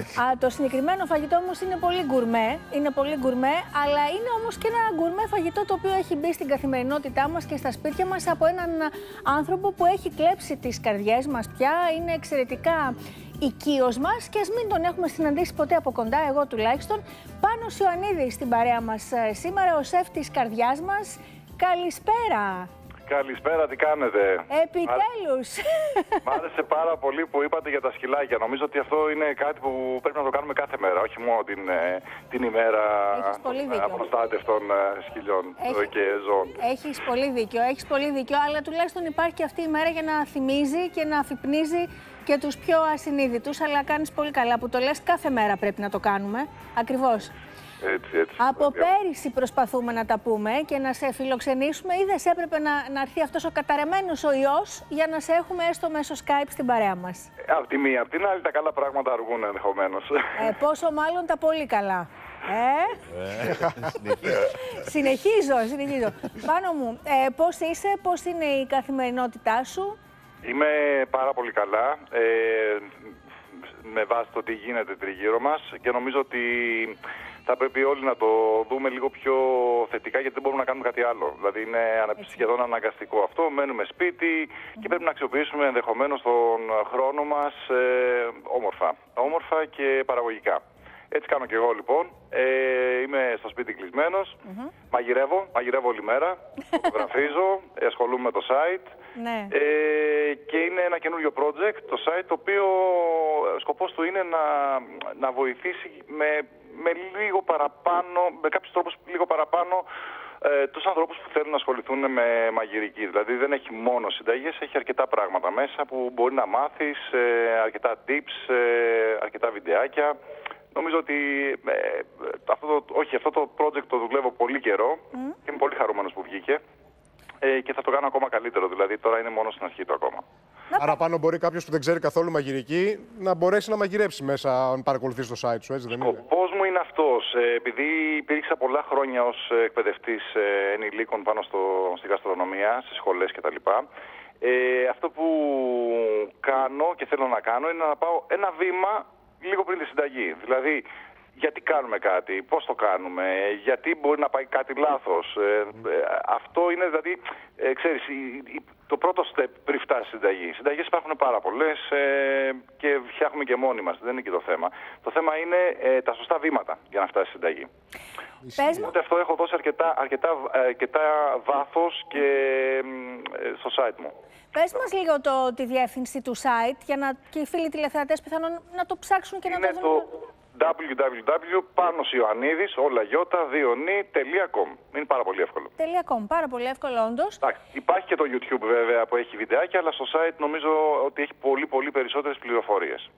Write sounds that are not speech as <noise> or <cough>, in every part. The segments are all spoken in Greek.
Α, το συγκεκριμένο φαγητό όμως είναι πολύ γκουρμέ. Είναι πολύ γκουρμέ, αλλά είναι όμως και ένα γκουρμέ φαγητό το οποίο έχει μπει στην καθημερινότητά μας και στα σπίτια μας από έναν άνθρωπο που έχει κλέψει τις καρδιές μας πια. Είναι εξαιρετικά οικείος μας και ας μην τον έχουμε συναντήσει ποτέ από κοντά, εγώ τουλάχιστον. Πάνω Ιωαννίδης στην παρέα μας ε, σήμερα, ο σεφ της καρδιάς μας. Καλησπέρα! Καλησπέρα, τι κάνετε; Επιτέλους. Μ' άρεσε πάρα πολύ που είπατε για τα σκυλάκια. Νομίζω ότι αυτό είναι κάτι που πρέπει να το κάνουμε κάθε μέρα, όχι μόνο την, ε, την ημέρα απροστάτευτων ε, σκυλιών Έχει... και ζώων. Έχεις πολύ δίκιο, έχεις πολύ δίκιο, αλλά τουλάχιστον υπάρχει και αυτή η μέρα για να θυμίζει και να αφυπνίζει και τους πιο ασυνείδητους, αλλά κάνεις πολύ καλά που το λες κάθε μέρα πρέπει να το κάνουμε. Ακριβώς. Έτσι, έτσι. Από πέρυσι προσπαθούμε να τα πούμε και να σε φιλοξενήσουμε ή δεν έπρεπε να, να έρθει αυτός ο καταρεμένος ο ιός για να σε έχουμε έστω μέσω Skype στην παρέα μας. Ε, απ' τη μία, απ' την άλλη τα καλά πράγματα αργούν ενδεχομένως. Ε, πόσο μάλλον τα πολύ καλά. Ε; συνεχίζω, συνεχίζω. Πάνω μου, ε, πώς είσαι, πώς είναι η καθημερινότητά σου; Είμαι πάρα πολύ καλά. Ε, με βάση το τι γίνεται τριγύρω μας και νομίζω ότι θα πρέπει όλοι να το δούμε λίγο πιο θετικά γιατί δεν μπορούμε να κάνουμε κάτι άλλο. Δηλαδή είναι σχεδόν αναγκαστικό αυτό. Μένουμε σπίτι και πρέπει να αξιοποιήσουμε ενδεχομένως τον χρόνο μας ε, όμορφα. Όμορφα και παραγωγικά. Έτσι κάνω και εγώ λοιπόν. Ε, είμαι στο σπίτι κλεισμένος. Μαγειρεύω, μαγειρεύω όλη μέρα. <laughs> Φωτογραφίζω, ασχολούμαι με το site. Ναι. Ε, και είναι ένα καινούριο project, το site, το οποίο σκοπός του είναι να, να βοηθήσει με με λίγο παραπάνω, με κάποιους τρόπους λίγο παραπάνω ε, τους ανθρώπους που θέλουν να ασχοληθούν με μαγειρική. Δηλαδή δεν έχει μόνο συνταγές, έχει αρκετά πράγματα μέσα που μπορεί να μάθεις, ε, αρκετά tips, ε, αρκετά βιντεάκια. Νομίζω ότι ε, αυτό το, όχι, αυτό το project το δουλεύω πολύ καιρό και είμαι πολύ χαρούμενος που βγήκε ε, και θα το κάνω ακόμα καλύτερο. Δηλαδή τώρα είναι μόνο στην αρχή του ακόμα. Άρα πάνω μπορεί κάποιος που δεν ξέρει καθόλου μαγειρική να μπορέσει να μαγειρέψει μέσα αν παρακολουθείς το site σου, έτσι δεν είναι; Ο μου είναι αυτός. Ε, επειδή υπήρξα πολλά χρόνια ως εκπαιδευτής ε, ενηλίκων πάνω στο, στη γαστρονομία, στις σχολές κτλ. Ε, αυτό που κάνω και θέλω να κάνω είναι να πάω ένα βήμα λίγο πριν τη συνταγή. Δηλαδή, γιατί κάνουμε κάτι, πώς το κάνουμε, γιατί μπορεί να πάει κάτι λάθος. Ε, αυτό είναι δηλαδή, ε, ξέρεις, το πρώτο step πριν φτάσει στη συνταγή. Συνταγές υπάρχουν πάρα πολλές ε, και φτιάχνουμε και μόνοι μας, δεν είναι και το θέμα. Το θέμα είναι ε, τα σωστά βήματα για να φτάσει στη συνταγή. Οπότε αυτό έχω δώσει αρκετά, αρκετά, αρκετά βάθος και ε, στο site μου. Πες μας λίγο το, τη διεύθυνση του site για να και οι φίλοι τηλεθεατές πιθανόν να το ψάξουν και να το δουν www.panosioannidis, όλα γιώτα, Είναι πάρα πολύ εύκολο. .com, πάρα πολύ εύκολο όντως. Υπάρχει και το YouTube βέβαια που έχει βιντεάκια, αλλά στο site νομίζω ότι έχει πολύ πολύ περισσότερες πληροφορίες.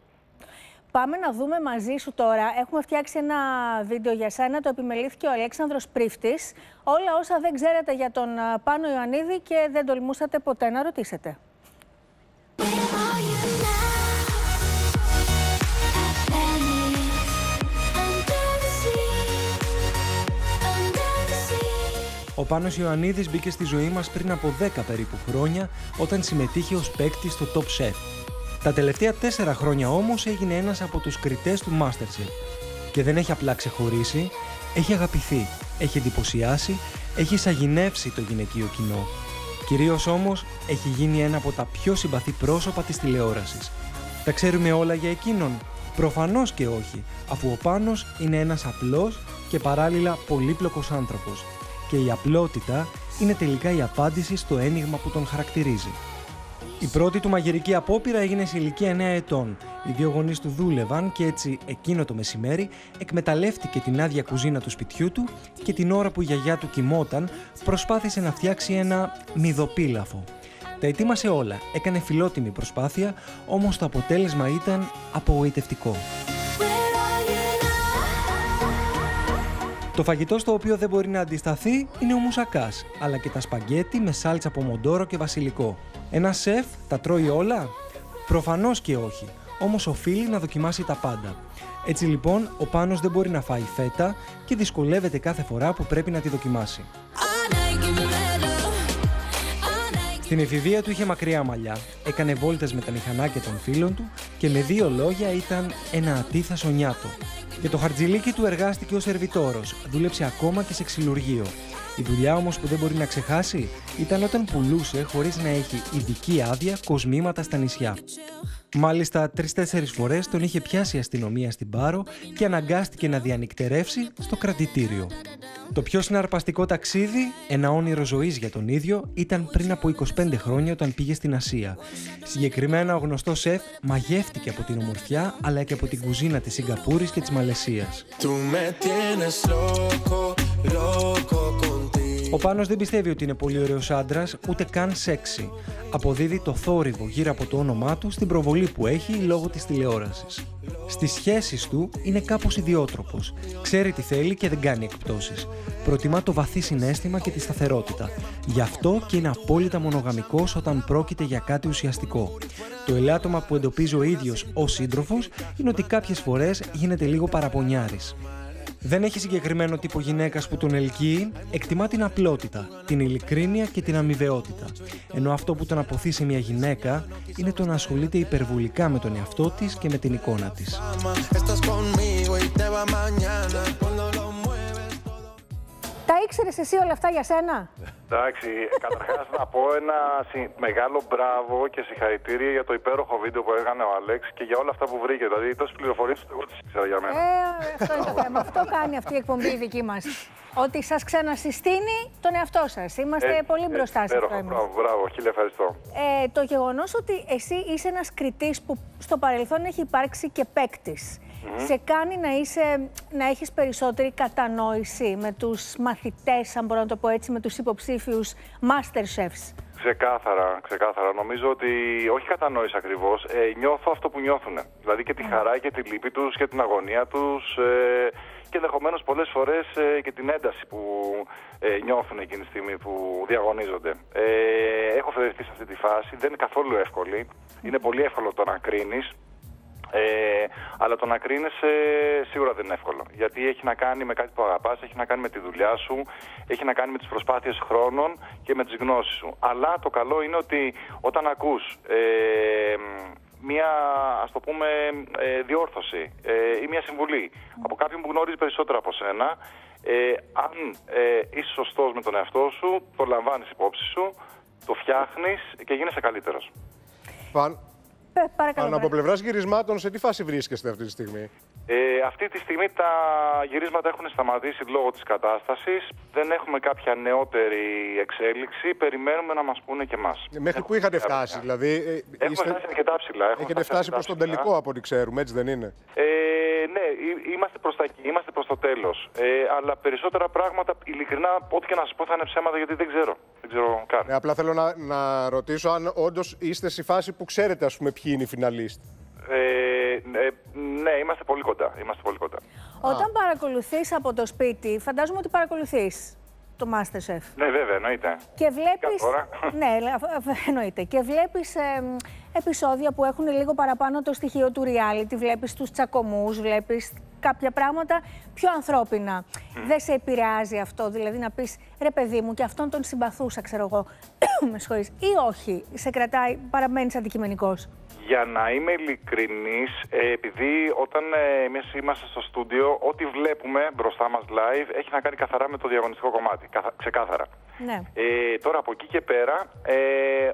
Πάμε να δούμε μαζί σου τώρα. Έχουμε φτιάξει ένα βίντεο για σένα, το επιμελήθηκε ο Αλέξανδρος Πρίφτης. Όλα όσα δεν ξέρετε για τον Πάνο Ιωαννίδη και δεν τολμούσατε ποτέ να ρωτήσετε. Ο Πάνος Ιωαννίδης μπήκε στη ζωή μας πριν από 10 περίπου χρόνια όταν συμμετείχε ως παίκτη στο Top Chef. Τα τελευταία 4 χρόνια όμως έγινε ένας από τους κριτές του Masterchef. Και δεν έχει απλά ξεχωρίσει, έχει αγαπηθεί, έχει εντυπωσιάσει, έχει σαγηνεύσει το γυναικείο κοινό. Κυρίως όμως έχει γίνει ένα από τα πιο συμπαθή πρόσωπα της τηλεόρασης. Τα ξέρουμε όλα για εκείνον. Προφανώς και όχι, αφού ο Πάνος είναι ένας απλός και παράλληλα πολύπλοκος άνθρωπος και η απλότητα είναι τελικά η απάντηση στο ένιγμα που τον χαρακτηρίζει. Η πρώτη του μαγειρική απόπειρα έγινε σε ηλικία 9 ετών. Οι δύο γονείς του δούλευαν και έτσι εκείνο το μεσημέρι εκμεταλλεύτηκε την άδεια κουζίνα του σπιτιού του και την ώρα που η γιαγιά του κοιμόταν προσπάθησε να φτιάξει ένα μυδοπίλαφο. Τα ετοίμασε όλα, έκανε φιλότιμη προσπάθεια, όμως το αποτέλεσμα ήταν απογοητευτικό. Το φαγητό στο οποίο δεν μπορεί να αντισταθεί είναι ο μουσακάς, αλλά και τα σπαγκέτι με σάλτσα πομοντόρο και βασιλικό. Ένα σεφ τα τρώει όλα; Προφανώς και όχι, όμως οφείλει να δοκιμάσει τα πάντα. Έτσι λοιπόν, ο Πάνος δεν μπορεί να φάει φέτα και δυσκολεύεται κάθε φορά που πρέπει να τη δοκιμάσει. Στην εφηβεία του είχε μακριά μαλλιά, έκανε βόλτες με τα μηχανάκια των φίλων του και με δύο λόγια ήταν ένα ατίθασο νιάτο. Και το χαρτζιλίκι του εργάστηκε ως σερβιτόρος, δούλεψε ακόμα και σε ξυλουργείο. Η δουλειά όμως που δεν μπορεί να ξεχάσει ήταν όταν πουλούσε χωρίς να έχει ειδική άδεια κοσμήματα στα νησιά. Μάλιστα, τρει-τέσσερι φορές τον είχε πιάσει η αστυνομία στην Πάρο και αναγκάστηκε να διανυκτερεύσει στο κρατητήριο. Το πιο συναρπαστικό ταξίδι, ένα όνειρο ζωής για τον ίδιο, ήταν πριν από 25 χρόνια όταν πήγε στην Ασία. Συγκεκριμένα, ο γνωστός σεφ μαγεύτηκε από την ομορφιά αλλά και από την κουζίνα της Σιγκαπούρης και της Μαλαισίας. Ο Πάνος δεν πιστεύει ότι είναι πολύ ωραίος άντρας, ούτε καν σεξι. Αποδίδει το θόρυβο γύρω από το όνομά του στην προβολή που έχει λόγω της τηλεόρασης. Στις σχέσεις του είναι κάπως ιδιότροπος. Ξέρει τι θέλει και δεν κάνει εκπτώσεις. Προτιμά το βαθύ συνέστημα και τη σταθερότητα. Γι' αυτό και είναι απόλυτα μονογαμικός όταν πρόκειται για κάτι ουσιαστικό. Το ελάττωμα που εντοπίζει ο ίδιος ως σύντροφος είναι ότι κάποιες φορές γίνεται λίγο παραπονιάρης. Δεν έχει συγκεκριμένο τύπο γυναίκας που τον ελκύει, εκτιμά την απλότητα, την ειλικρίνεια και την αμοιβαιότητα. Ενώ αυτό που τον αποθεί σε μια γυναίκα είναι το να ασχολείται υπερβολικά με τον εαυτό της και με την εικόνα της. Τα ήξερες εσύ όλα αυτά για σένα; Εντάξει, καταρχάς να πω ένα μεγάλο μπράβο και συγχαρητήρια για το υπέροχο βίντεο που έκανε ο Αλέξ και για όλα αυτά που βρήκε. Δηλαδή, τόσες πληροφορίες εγώ τις ήξερα για μένα. Ε, αυτό είναι το θέμα. αυτό κάνει αυτή η εκπομπή δική μας. Ότι σας ξανασυστήνει τον εαυτό σας. Είμαστε ε, πολύ μπροστά σε αυτό. Μπράβο, μπράβο, χίλια ευχαριστώ. Ε, το γεγονός ότι εσύ είσαι ένας κριτής που στο παρελθόν έχει υπάρξει και παίκτης σε κάνει να, είσαι, να έχεις περισσότερη κατανόηση με τους μαθητές, αν μπορώ να το πω έτσι, με τους υποψήφιους master chefs; Ξεκάθαρα, ξεκάθαρα. Νομίζω ότι όχι κατανόηση ακριβώς. Ε, νιώθω αυτό που νιώθουν. Δηλαδή και τη χαρά και τη λύπη τους και την αγωνία τους. Ε, και ενδεχομένως πολλές φορές ε, και την ένταση που ε, νιώθουν εκείνη τη στιγμή που διαγωνίζονται. Ε, έχω φερθεί σε αυτή τη φάση. Δεν είναι καθόλου εύκολη. Είναι πολύ εύκολο το να κρίνεις. Ε, αλλά το να κρίνεσαι σίγουρα δεν είναι εύκολο. Γιατί έχει να κάνει με κάτι που αγαπάς, έχει να κάνει με τη δουλειά σου, έχει να κάνει με τις προσπάθειες χρόνων και με τις γνώσεις σου. Αλλά το καλό είναι ότι όταν ακούς ε, μία ας το πούμε ε, διόρθωση ε, ή μία συμβουλή από κάποιον που γνωρίζει περισσότερο από σένα ε, αν ε, είσαι σωστός με τον εαυτό σου το λαμβάνεις υπόψη σου το φτιάχνεις και γίνεσαι καλύτερος. Ε, παρακαλώ. από πλευράς γυρισμάτων, σε τι φάση βρίσκεστε αυτή τη στιγμή; Ε, αυτή τη στιγμή τα γυρίσματα έχουν σταματήσει λόγω της κατάστασης. Δεν έχουμε κάποια νεότερη εξέλιξη. Περιμένουμε να μας πούνε και εμάς. Ε, μέχρι πού είχατε φτάσει, δηλαδή. Ε, έχουμε φτάσει αρκετά ψηλά. Έχετε φτάσει προς τον τελικό από ό,τι ξέρουμε, έτσι δεν είναι; Ε, ναι, είμαστε προς τα εκεί, είμαστε προς το τέλος. Ε, αλλά περισσότερα πράγματα, ειλικρινά, ό,τι και να σας πω θα είναι ψέματα γιατί δεν ξέρω. Δεν ξέρω καν. Ε, απλά θέλω να, να ρωτήσω αν όντως είστε στη φάση που ξέρετε, ας πούμε, ποιοι είναι οι φιναλίστ. Ε, ναι, είμαστε πολύ κοντά. Είμαστε πολύ κοντά. Όταν παρακολουθείς από το σπίτι, φαντάζομαι ότι παρακολουθείς το Masterchef. Ναι, βέβαια, εννοείται. Και βλέπεις... ναι, εννοείται. Και βλέπεις επεισόδια που έχουν λίγο παραπάνω το στοιχείο του reality. Βλέπεις τους τσακωμούς, βλέπεις κάποια πράγματα πιο ανθρώπινα. Δεν σε επηρεάζει αυτό, δηλαδή να πεις ρε παιδί μου και αυτόν τον συμπαθούσα, ξέρω εγώ, <coughs> με συγχωρείς, ή όχι, σε κρατάει, παραμένεις αντικειμενικός. Για να είμαι ειλικρινής, ε, επειδή όταν ε, εμείς είμαστε στο στούντιο, ό,τι βλέπουμε μπροστά μας live έχει να κάνει καθαρά με το διαγωνιστικό κομμάτι, ξεκάθαρα. Ναι. Ε, τώρα από εκεί και πέρα, ε,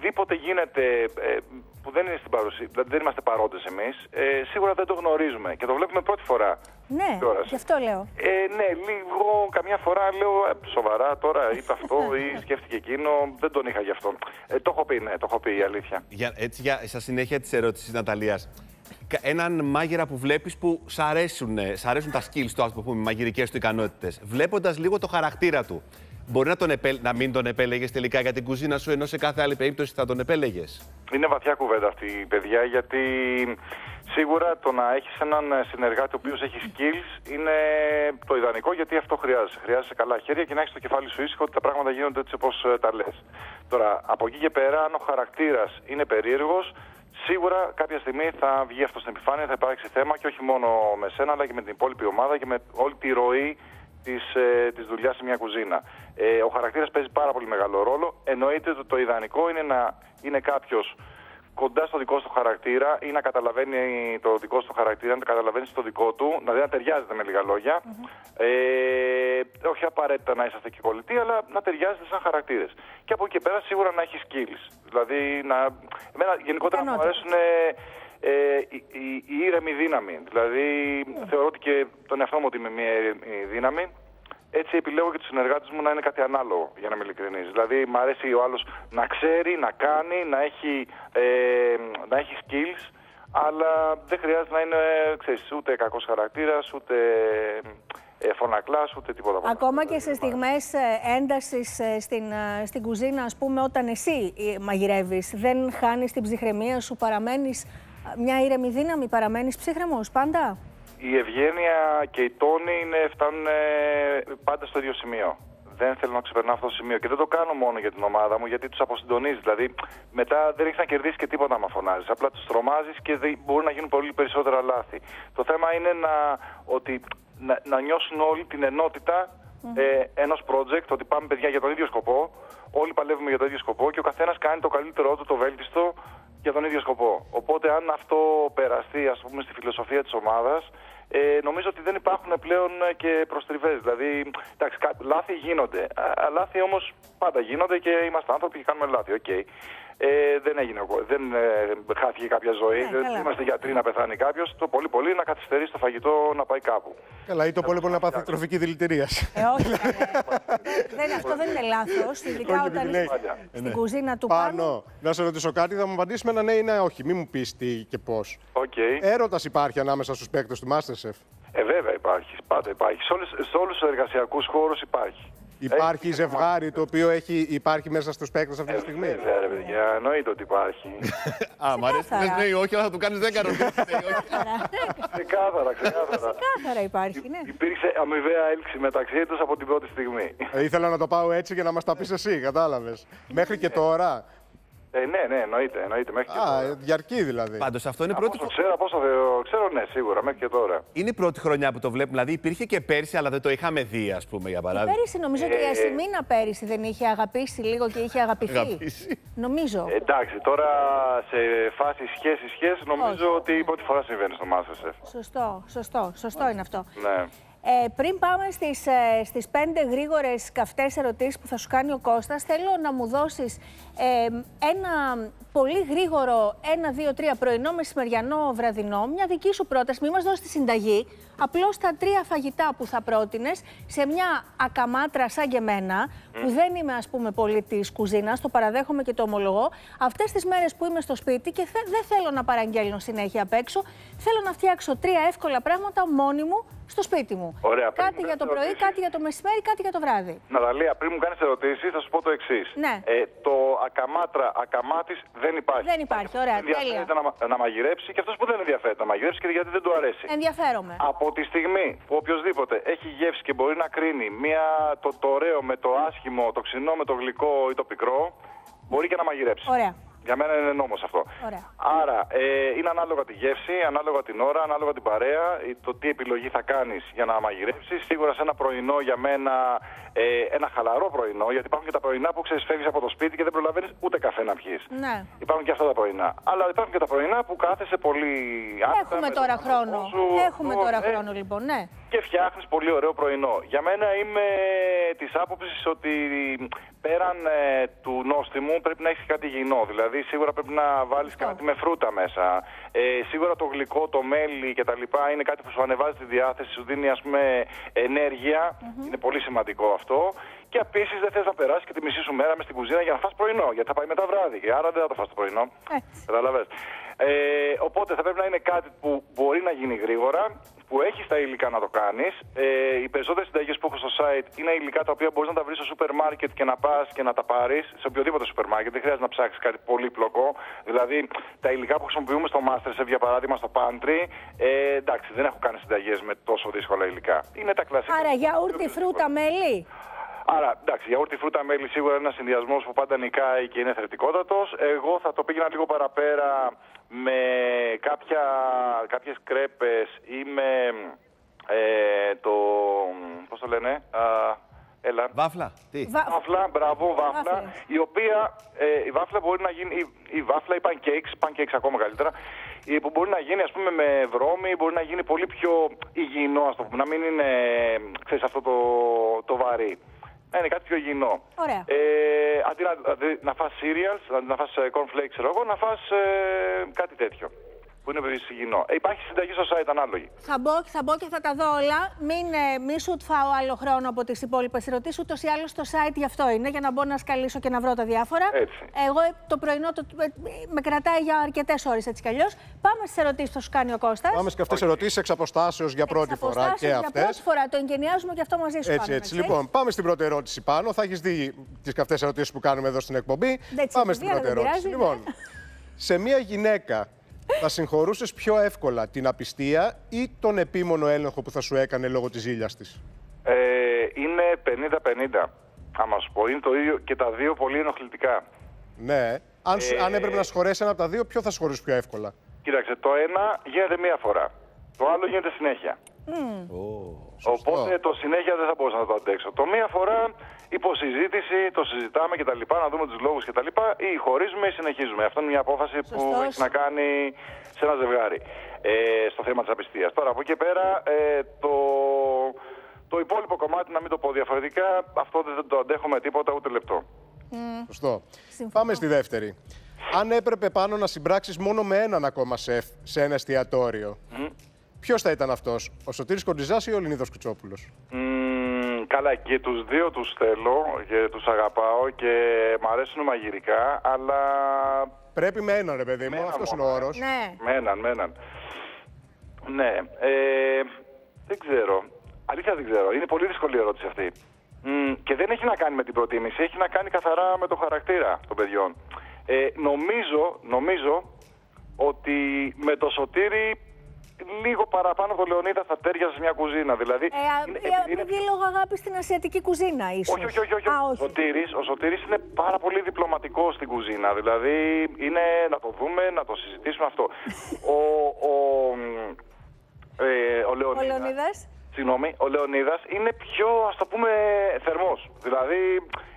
οτιδήποτε γίνεται ε, που δεν είναι στην παρουσία, δηλαδή δεν είμαστε παρόντες εμείς, ε, σίγουρα δεν το γνωρίζουμε και το βλέπουμε πρώτη φορά. Ναι, γι' αυτό λέω. Ε, ναι, λίγο καμιά φορά λέω ε, σοβαρά τώρα είπε αυτό <laughs> ή σκέφτηκε εκείνο. Δεν τον είχα γι' αυτό. Ε, το έχω πει, ναι, το έχω πει η αλήθεια. Για, έτσι, για, στα συνέχεια της ερώτησης Ναταλίας. Έναν μάγειρα που βλέπεις που σ' αρέσουν, σ αρέσουν τα skills του, ας πούμε, μαγειρικές του ικανότητες. Βλέποντας λίγο το χαρακτήρα του. Μπορεί να, τον επέ... να μην τον επέλεγες τελικά για την κουζίνα σου, ενώ σε κάθε άλλη περίπτωση θα τον επέλεγες. Είναι βαθιά κουβέντα αυτή, η παιδιά, γιατί σίγουρα το να έχεις έναν συνεργάτη ο οποίος έχει skills είναι το ιδανικό, γιατί αυτό χρειάζεσαι. Χρειάζεσαι καλά χέρια και να έχεις το κεφάλι σου ήσυχο ότι τα πράγματα γίνονται έτσι όπως ε, τα λες. Τώρα, από εκεί και πέρα, αν ο χαρακτήρας είναι περίεργος, Σίγουρα κάποια στιγμή θα βγει αυτός στην επιφάνεια, θα υπάρξει θέμα και όχι μόνο με σένα, αλλά και με την υπόλοιπη ομάδα και με όλη τη ροή της, ε, της δουλειάς σε μια κουζίνα. Ε, ο χαρακτήρας παίζει πάρα πολύ μεγάλο ρόλο. Εννοείται ότι το ιδανικό είναι να είναι κάποιος κοντά στο δικό του χαρακτήρα ή να καταλαβαίνει το δικό του χαρακτήρα, να καταλαβαίνει το δικό του, να δεν ταιριάζεται με λίγα Ε, όχι απαραίτητα να είσαστε και κολλητοί, αλλά να ταιριάζετε σαν χαρακτήρες. Και από εκεί και πέρα σίγουρα να έχεις skills. Δηλαδή, να... εμένα γενικότερα μου αρέσουν ε, η, η, η ήρεμη δύναμη. Δηλαδή, θεωρώ ότι και τον εαυτό μου ότι είμαι μια ήρεμη δύναμη έτσι επιλέγω και τους συνεργάτες μου να είναι κάτι ανάλογο, για να είμαι ειλικρινής. Δηλαδή, μου αρέσει ο άλλος να ξέρει, να κάνει, να έχει, ε, να έχει skills, αλλά δεν χρειάζεται να είναι ξέρεις, ούτε κακός χαρακτήρας, ούτε ε, φωνακλά, ούτε τίποτα Ακόμα και σε στιγμές ε, έντασης ε, στην, στην κουζίνα, ας πούμε, όταν εσύ μαγειρεύεις, δεν χάνεις την ψυχραιμία σου, παραμένεις μια ήρεμη δύναμη, παραμένεις ψύχρεμος πάντα; Η ευγένεια και η τόνη είναι, φτάνουν ε, πάντα στο ίδιο σημείο. Δεν θέλω να ξεπερνάω αυτό το σημείο. Και δεν το κάνω μόνο για την ομάδα μου, γιατί τους αποστοντονίζει. Δηλαδή, μετά δεν έχεις να κερδίσεις και τίποτα άμα φωνάζεις. Απλά τους τρομάζεις και μπορεί να γίνουν πολύ περισσότερα λάθη. Το θέμα είναι να, ότι, να, να νιώσουν όλοι την ενότητα ε, ενός project, ότι πάμε παιδιά για τον ίδιο σκοπό. Όλοι παλεύουμε για τον ίδιο σκοπό και ο καθένας κάνει το καλύτερό του, το βέλτιστο για τον ίδιο σκοπό. Οπότε, αν αυτό περαστεί, ας πούμε, στη φιλοσοφία της ομάδας, ε, νομίζω ότι δεν υπάρχουν πλέον ε, και προστριβές. Δηλαδή, εντάξει, λάθη γίνονται. Α, λάθη όμως πάντα γίνονται και είμαστε άνθρωποι και κάνουμε λάθη. Okay. Ε, δεν έγινε, δεν ε, χάθηκε κάποια ζωή. Ναι, δεν είμαστε γιατροί να πεθάνει κάποιος. Το πολύ πολύ να καθυστερήσει το φαγητό να πάει κάπου. Καλά, ή το πολύ πολύ να πάθει τροφική δηλητηρία. Ε, όχι. <laughs> δεν, αυτό δεν είναι λάθος. Ειδικά όταν είσαι στην ναι. κουζίνα του πάνω. Να σε ρωτήσω κάτι, θα μου απαντήσεις με ένα ναι ή ένα όχι. Μην μου πεις τι και πώς. Okay. Έρωτας υπάρχει ανάμεσα στους παίκτες του Masterchef; Ε, βέβαια υπάρχει. Πάντα υπάρχει. Σε όλους τους εργασιακούς χώρους υπάρχει. Υπάρχει έχει... ζευγάρι το οποίο έχει, υπάρχει μέσα στους παίκτες αυτή τη ε, στιγμή; Βέβαια, ρε παιδιά, εννοείται ότι υπάρχει. <laughs> Α, μ' αρέσει που λέει όχι, αλλά θα του κάνεις 10 ερωτήσει. Ξεκάθαρα, ξεκάθαρα. Ξεκάθαρα υπάρχει, ναι. Υπήρξε αμοιβαία έλξη μεταξύ τους από την πρώτη στιγμή. Ε, ήθελα να το πάω έτσι για να μας τα πεις εσύ, κατάλαβες. Μέχρι και τώρα ε, ναι, ναι, εννοείται, εννοείται μέχρι Α, και τώρα. διαρκεί δηλαδή. Πάντως αυτό είναι πρώτη χρονιά. Ξέρω, πόσο ξέρω, ναι, σίγουρα, μέχρι και τώρα. Είναι η πρώτη χρονιά που το βλέπουμε. Δηλαδή υπήρχε και πέρσι, αλλά δεν το είχαμε δει, ας πούμε, για παράδειγμα. πέρυσι νομίζω ότι η ε, Ασημίνα πέρυσι δεν είχε αγαπήσει λίγο και είχε αγαπηθεί. Αγαπήσει. Νομίζω. Ε, εντάξει, τώρα σε φάση σχέση-σχέση νομίζω Όχι. ότι η πρώτη φορά συμβαίνει στο Masterchef. Σωστό, σωστό, σωστό είναι αυτό. Ναι. Ε, πριν πάμε στις, ε, στις πέντε γρήγορες καυτές ερωτήσεις που θα σου κάνει ο Κώστας, θέλω να μου δώσεις ε, ένα πολύ γρήγορο ένα, δύο, τρία πρωινό, μεσημεριανό, βραδινό, μια δική σου πρόταση, μην μας δώσεις τη συνταγή, απλώς τα τρία φαγητά που θα πρότεινες σε μια ακαμάτρα σαν και εμένα, που δεν είμαι ας πούμε πολύ της κουζίνας, το παραδέχομαι και το ομολογώ, αυτές τις μέρες που είμαι στο σπίτι και δεν θέλω να παραγγέλνω συνέχεια απ' έξω, θέλω να φτιάξω τρία εύκολα πράγματα μόνη μου στο σπίτι μου. Ωραία, κάτι για το πρωί, κάτι για το μεσημέρι, κάτι για το βράδυ. Ναταλία, πριν μου κάνεις ερωτήσεις, θα σου πω το εξής. Ναι. Ε, το ακαμάτρα ακαμάτης δεν υπάρχει. Δεν υπάρχει, ωραία. Ενδιαφέρεται να, να μαγειρέψει και αυτός που δεν ενδιαφέρεται να μαγειρέψει και γιατί δεν του αρέσει. Ενδιαφέρομαι. Από τη στιγμή που οποιοδήποτε έχει γεύση και μπορεί να κρίνει μία, το, το ωραίο με το άσχημο, το ξινό με το γλυκό ή το πικρό, μπορεί και να μαγειρέψει. Ωραία. Για μένα είναι νόμος αυτό. Ωραία. Άρα ε, είναι ανάλογα τη γεύση, ανάλογα την ώρα, ανάλογα την παρέα, το τι επιλογή θα κάνεις για να μαγειρέψεις. Σίγουρα σε ένα πρωινό για μένα, ε, ένα χαλαρό πρωινό, γιατί υπάρχουν και τα πρωινά που ξεσφεύγει από το σπίτι και δεν προλαβαίνεις ούτε καφέ να πιεις. Ναι. Υπάρχουν και αυτά τα πρωινά. Αλλά υπάρχουν και τα πρωινά που κάθεσαι πολύ άτομα. Έχουμε τώρα χρόνο. Έχουμε τώρα ε, χρόνο λοιπόν, ναι. Και φτιάχνεις πολύ ωραίο πρωινό. Για μένα είμαι της άποψης ότι πέραν ε, του νόστιμου πρέπει να έχεις κάτι υγιεινό. Δηλαδή σίγουρα πρέπει να βάλεις κάτι με φρούτα μέσα. Ε, σίγουρα το γλυκό, το μέλι κτλ. είναι κάτι που σου ανεβάζει τη διάθεση, σου δίνει ας πούμε ενέργεια. Είναι πολύ σημαντικό αυτό. Και επίσης δεν θες να περάσεις και τη μισή σου μέρα μες στην κουζίνα για να φας πρωινό. Γιατί θα πάει μετά βράδυ. Και άρα δεν θα το φας το πρωινό. Καταλαβες. Ε, οπότε θα πρέπει να είναι κάτι που μπορεί να γίνει γρήγορα, που έχεις τα υλικά να το κάνεις. Ε, οι περισσότερες συνταγές που έχω στο site είναι υλικά τα οποία μπορείς να τα βρεις στο σούπερ μάρκετ και να πας και να τα πάρεις σε οποιοδήποτε σούπερ μάρκετ. Δεν χρειάζεται να ψάξεις κάτι πολύπλοκο. Δηλαδή τα υλικά που χρησιμοποιούμε στο Masterchef για παράδειγμα στο Pantry, ε, εντάξει δεν έχω κάνει συνταγές με τόσο δύσκολα υλικά. Είναι τα κλασικά. Άρα γιαούρτι, φρούτα, μέλι. Άρα, εντάξει, γιαούρτι, φρούτα, μέλι σίγουρα είναι ένας συνδυασμός που πάντα νικάει και είναι θρεπτικότατο. Εγώ θα το πήγαινα λίγο παραπέρα με κάποια, κάποιες κρέπες ή με ε, το, πώς το λένε. Α, έλα. Βάφλα. Τι; Βα- Βάφλα, μπράβο, βάφλα. Βάφλες. Η οποία ε, η βάφλα μπορεί να γίνει. Η, η βάφλα, οι pancakes, pancakes ακόμα καλύτερα. η- Που μπορεί να γίνει ας πούμε με βρώμη, μπορεί να γίνει πολύ πιο υγιεινό, ας το πούμε. Να μην είναι, ξέρεις, αυτό το, το βαρύ. Να είναι κάτι πιο υγιεινό. Ωραία. Ε, αντί να, αντί να φας cereals, αντί να φας ε, cornflakes, ξέρω εγώ, να φας ε, κάτι τέτοιο. Που είναι πιο υγιεινό. Ε, υπάρχει συνταγή στο site ανάλογη. Θα μπω, θα μπω και θα τα δω όλα. Μην, ε, μη σου φάω άλλο χρόνο από τις υπόλοιπες ερωτήσεις. Ούτως ή άλλως το site γι' αυτό είναι, για να μπορώ να σκαλίσω και να βρω τα διάφορα. Έτσι. Εγώ ε, το πρωινό το, ε, με κρατάει για αρκετές ώρες έτσι κι αλλιώς. Πάμε στις ερωτήσεις που θα σου κάνει ο Κώστας. Πάμε και αυτές τι ερωτήσεις εξ αποστάσεως για πρώτη Εξ φορά και αποστάσεως, αυτές. Για πρώτη φορά το εγκαινιάζουμε και αυτό μαζί σου. Έτσι, κάνουμε, έτσι. Λοιπόν, πάμε στην πρώτη ερώτηση πάνω. Θα έχεις δει τις καυτές ερωτήσεις που κάνουμε εδώ στην εκπομπή. Δεν τις πάμε έχεις στην δει, πρώτη αλλά δεν ερώτηση. πειράζει. Λοιπόν, σε μια γυναίκα θα συγχωρούσες πιο εύκολα την απιστία ή τον επίμονο έλεγχο που θα σου έκανε λόγω της ζήλιας της; Ε, είναι 50-50. Άμα σου πω, είναι το ίδιο και τα δύο πολύ ενοχλητικά. Ναι. Αν, σου- Ε, αν έπρεπε να συγχωρέσει ένα από τα δύο, ποιο θα συγχωρήσει πιο εύκολα; Κοίταξε, το ένα γίνεται μία φορά. Το άλλο γίνεται συνέχεια. Οπότε το συνέχεια δεν θα μπορούσα να το αντέξω. Το μία φορά υποσυζήτηση, το συζητάμε και τα λοιπά, να δούμε τους λόγους και τα λοιπά, ή χωρίζουμε ή συνεχίζουμε. Αυτό είναι μια απόφαση που Σωστός. έχει να κάνει σε ένα ζευγάρι ε, στο θέμα της απιστίας. Τώρα από εκεί πέρα ε, το, το υπόλοιπο κομμάτι, να μην το πω διαφορετικά, αυτό δεν το αντέχω με τίποτα ούτε λεπτό. Σωστό. Συμφωνώ. Πάμε στη δεύτερη. Αν έπρεπε πάνω να συμπράξεις μόνο με έναν ακόμα σεφ σε ένα εστιατόριο, ποιος θα ήταν αυτός, ο Σωτήρης Κοντιζάς ή ο Λινίδο Κουτσόπουλος; Μμμ, καλά, και τους δύο τους θέλω και τους αγαπάω και μ' αρέσουν μαγειρικά, αλλά Πρέπει με έναν, ρε παιδί μου, έναν αυτός είναι μόνο, ο ε. όρος. Ναι. Με έναν, με έναν. Ναι, ε, δεν ξέρω. Αλήθεια δεν ξέρω. Είναι πολύ δύσκολη η ερώτηση αυτή. Μ, και δεν έχει να κάνει με την προτίμηση, έχει να κάνει καθαρά με το χαρακτήρα των παιδιών. Ε, νομίζω, νομίζω ότι με το Σωτήρι λίγο παραπάνω από το Λεωνίδα θα τέριαζε σε μια κουζίνα. Δηλαδή, Ε, α, είναι- ε, είναι- επειδή λόγω αγάπη στην ασιατική κουζίνα, ίσως. όχι, όχι, όχι. όχι. Α, Ο, όχι. Σωτήρης, ο Σωτήρης είναι πάρα πολύ διπλωματικός στην κουζίνα. Δηλαδή, είναι να το δούμε, να το συζητήσουμε αυτό. ο, ο, μ, ε, ο Ο Λεωνίδας, Λεωνίδας. Συγγνώμη, ο Λεωνίδας είναι πιο, ας το πούμε, θερμός. Δηλαδή,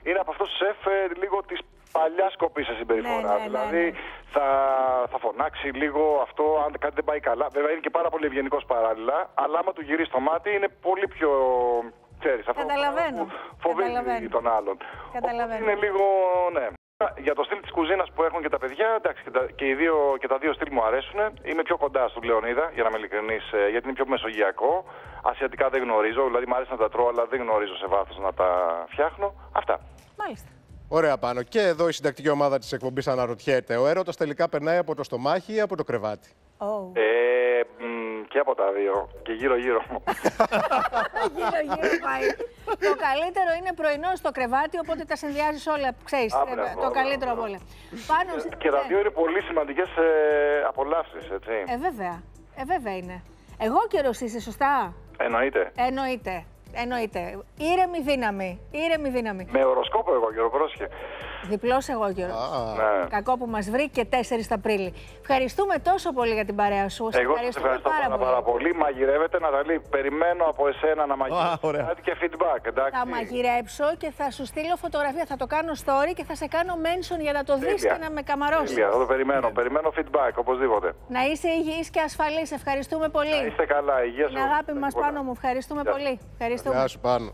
είναι από αυτούς τους σεφ ε, λίγο της παλιάς κοπής σε συμπεριφορά. Ναι, ναι, ναι, δηλαδή, ναι. Θα, θα φωνάξει λίγο αυτό, αν κάτι δεν πάει καλά. Βέβαια, είναι και πάρα πολύ ευγενικός παράλληλα, αλλά άμα του γυρίσει το μάτι, είναι πολύ πιο. Ξέρεις, αυτό Καταλαβαίνω. που φοβίζει Καταλαβαίνω. τον άλλον. Καταλαβαίνω. Οπότε είναι λίγο, ναι. Για το στυλ της κουζίνας που έχουν και τα παιδιά, εντάξει, και τα, και οι δύο, και τα δύο στυλ μου αρέσουν. Είμαι πιο κοντά στον Λεωνίδα, για να είμαι ειλικρινής, γιατί είναι πιο μεσογειακό. Ασιατικά δεν γνωρίζω, δηλαδή μου αρέσει να τα τρώω, αλλά δεν γνωρίζω σε βάθος να τα φτιάχνω. Αυτά. Μάλιστα. Ωραία πάνω. Και εδώ η συντακτική ομάδα της εκπομπής αναρωτιέται. Ο έρωτας τελικά περνάει από το στομάχι ή από το κρεβάτι; Oh. Ε, μ, και από τα δύο. Και γύρω-γύρω. γύρω-γύρω πάει. το καλύτερο είναι πρωινό στο κρεβάτι, οπότε τα συνδυάζεις όλα. Ξέρεις, Α, ε, μπράβο, το μπράβο. καλύτερο από όλα. Πάνω, σε- και τα ναι. δύο είναι πολύ σημαντικές ε, απολαύσεις, έτσι. Ε, βέβαια. Ε, βέβαια είναι. Εγώ καιρός είσαι, σωστά; Εννοείται. Εννοείται. Εννοείται. Ήρεμη δύναμη. Ήρεμη δύναμη. Με οροσκόπο εγώ, Γιώργο, πρόσχε. Διπλός εγώ καιρό. Ναι. Κακό που μας βρήκε 4 Απρίλη. Ευχαριστούμε τόσο πολύ για την παρέα σου. Σε Εγώ σας ευχαριστώ πάρα, πάρα πολύ. Μαγειρεύετε, Ναταλή. Περιμένω από εσένα να μαγειρεύεις ωραία. κάτι και feedback, εντάξει. Θα μαγειρέψω και θα σου στείλω φωτογραφία. Θα το κάνω story και θα σε κάνω mention για να το δεις Τέλεια. και να με καμαρώσεις. Τέλεια, θα το περιμένω. Περιμένω feedback, οπωσδήποτε. Να είσαι υγιής και ασφαλής. Ευχαριστούμε πολύ. Να είστε καλά, υγεία Την αγάπη μας πάνω μου. Ευχαριστούμε Γεια. πολύ. Ευχαριστούμε. Γεια σου πάνω.